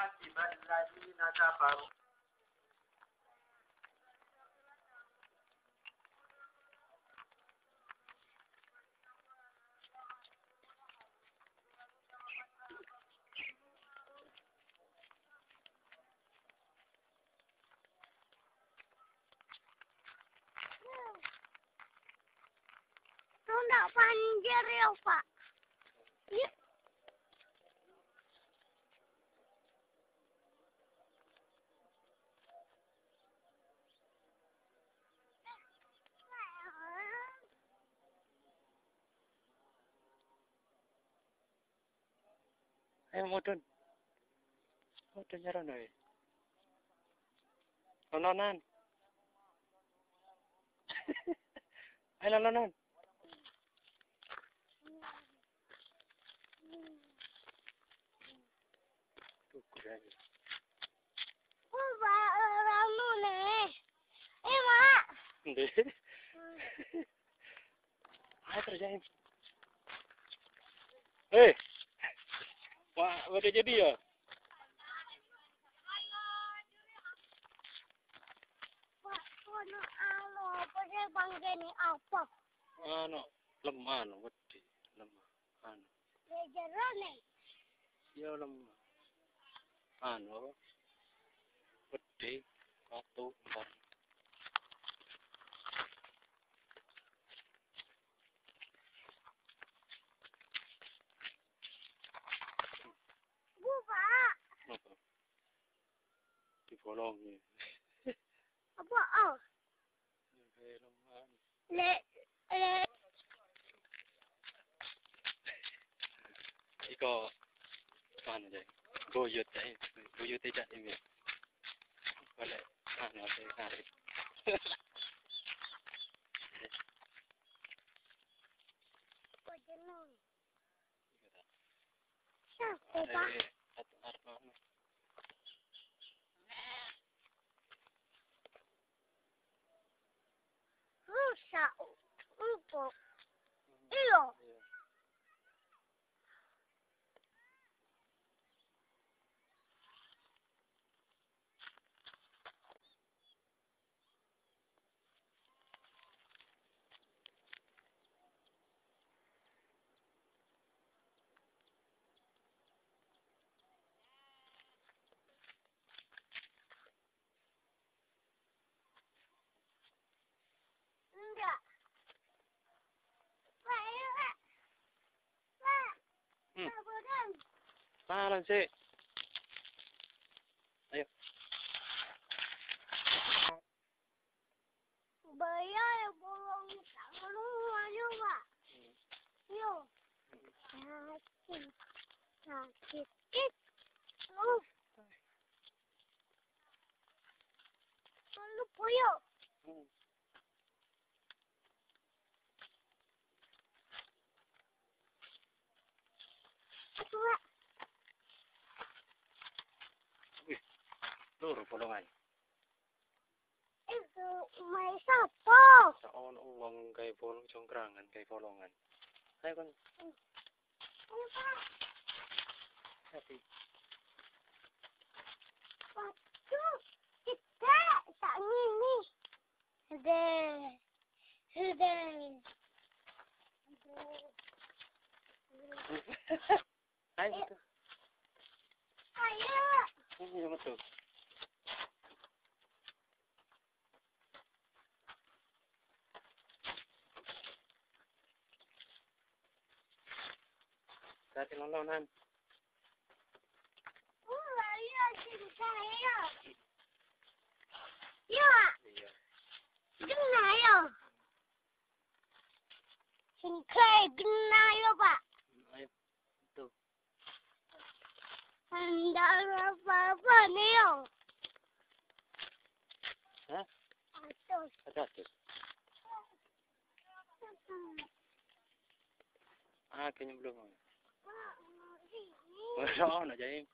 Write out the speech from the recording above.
حسب الذين كفروا Tunda panjer ya, Pak. Ayo mudun. Mudun nyaro noy. Lononan. Ayo lononan. Tuh, kurang. Oh, Pak, ramu nih. Eh, Mak. Hindi. Ayo kerjain. Hei. Wah, udah jadi ya? Anu, lemah, anu, wedi, lemah, anu. Ya lemah, anu, wedi, satu, empat, Dibolongi. Apa? Oh, Hei, lemah. le, le. Iko, ano deh, buyut deh, buyut tidak ini. Boleh, ano deh, tarik. Bejeran. Siapa, Pak? Eh, at- at- 빠르지. 아유. 뭐야, 이거, 나무로 와줘봐. 응. 응. 자, 자, 자, tulung ae. Iku mai sapa? Soal wong gawe bolong jongkrangan gawe bolongan. Ayo kon. Hati. Waktu kita tak ngini. Sudah. Sudah. Ayo. Ayo. Ayo. Ayo. Ayo. Ayo. Ayo. Ayo. Ayo. Ayo. Ayo. Ayo. Ayo. Ayo. Ayo. Sama tuh. Dati lononan. Oh, ayo. Cinta, ayo. Yo. Iya. Gina, ayo. Singkai, gina, ayo, Pak. Ayo. Tuh. Anda apa-apa nih, yo. Hah? Aduh. Ada tuh. Ah, kayaknya Pues no, no llegué.